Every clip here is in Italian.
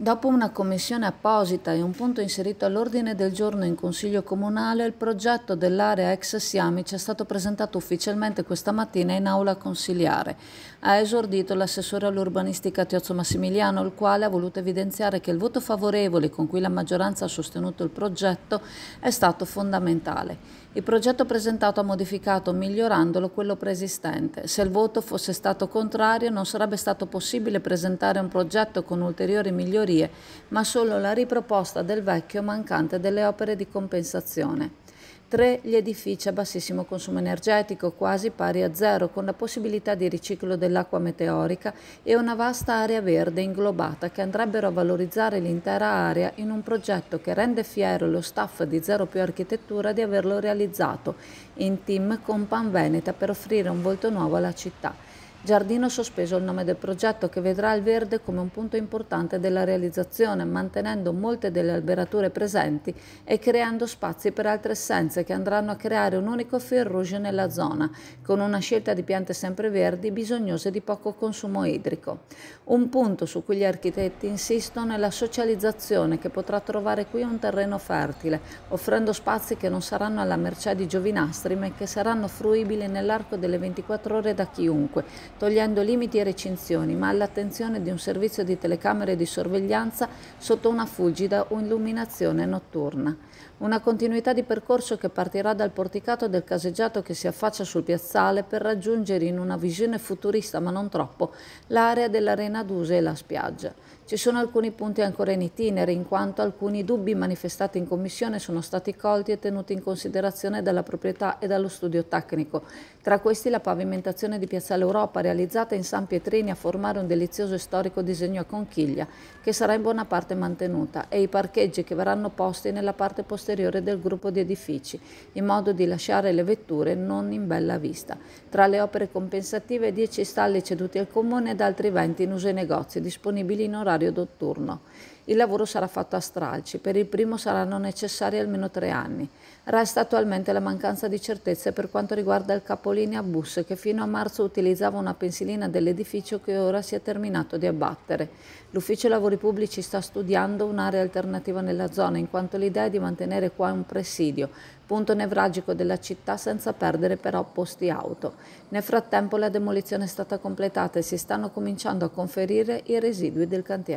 Dopo una commissione apposita e un punto inserito all'ordine del giorno in Consiglio Comunale, il progetto dell'area ex Siamici è stato presentato ufficialmente questa mattina in aula consiliare. Ha esordito l'assessore all'urbanistica Tiozzo Massimiliano, il quale ha voluto evidenziare che il voto favorevole con cui la maggioranza ha sostenuto il progetto è stato fondamentale. Il progetto presentato ha modificato migliorandolo quello preesistente. Se il voto fosse stato contrario non sarebbe stato possibile presentare un progetto con ulteriori migliorie migliorie, ma solo la riproposta del vecchio mancante delle opere di compensazione. 3. Gli edifici a bassissimo consumo energetico, quasi pari a zero, con la possibilità di riciclo dell'acqua meteorica e una vasta area verde inglobata che andrebbero a valorizzare l'intera area in un progetto che rende fiero lo staff di Zero più Architettura di averlo realizzato in team con Pan Veneta per offrire un volto nuovo alla città. Giardino sospeso è il nome del progetto che vedrà il verde come un punto importante della realizzazione, mantenendo molte delle alberature presenti e creando spazi per altre essenze che andranno a creare un unico fil nella zona, con una scelta di piante sempreverdi bisognose di poco consumo idrico. Un punto su cui gli architetti insistono è la socializzazione che potrà trovare qui un terreno fertile, offrendo spazi che non saranno alla mercé di giovinastri ma che saranno fruibili nell'arco delle 24 ore da chiunque, togliendo limiti e recinzioni, ma all'attenzione di un servizio di telecamere di sorveglianza sotto una fulgida illuminazione notturna. Una continuità di percorso che partirà dal porticato del caseggiato che si affaccia sul piazzale per raggiungere in una visione futurista ma non troppo l'area dell'Arena Duse e la spiaggia. Ci sono alcuni punti ancora in itinere in quanto alcuni dubbi manifestati in commissione sono stati colti e tenuti in considerazione dalla proprietà e dallo studio tecnico. Tra questi la pavimentazione di Piazzale Europa realizzata in San Pietrini a formare un delizioso e storico disegno a conchiglia che sarà in buona parte mantenuta e i parcheggi che verranno posti nella parte posteriore del gruppo di edifici, in modo di lasciare le vetture non in bella vista. Tra le opere compensative 10 stalli ceduti al comune ed altri 20 in uso ai negozi, disponibili in orario notturno. Il lavoro sarà fatto a stralci, per il primo saranno necessari almeno tre anni. Resta attualmente la mancanza di certezze per quanto riguarda il capolinea bus che fino a marzo utilizzava una pensilina dell'edificio che ora si è terminato di abbattere. L'ufficio lavori pubblici sta studiando un'area alternativa nella zona in quanto l'idea è di mantenere qua un presidio, punto nevralgico della città senza perdere però posti auto. Nel frattempo la demolizione è stata completata e si stanno cominciando a conferire i residui del cantiere.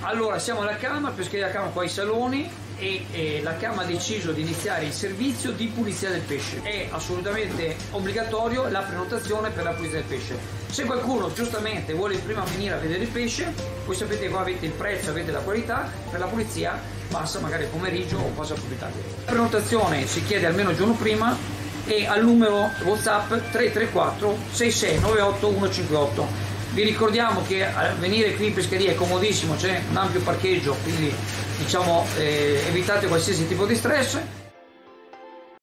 Allora siamo alla scrivere la Camera qua i saloni e, e, la Camera ha deciso di iniziare il servizio di pulizia del pesce. È assolutamente obbligatorio la prenotazione per la pulizia del pesce. Se qualcuno giustamente vuole prima venire a vedere il pesce, voi sapete qua avete il prezzo, avete la qualità, per la pulizia passa magari pomeriggio o cosa proprietario. La prenotazione si chiede almeno il giorno prima e al numero WhatsApp 334 6698 158 vi ricordiamo che venire qui in pescheria è comodissimo, c'è un ampio parcheggio, quindi diciamo, eh, evitate qualsiasi tipo di stress.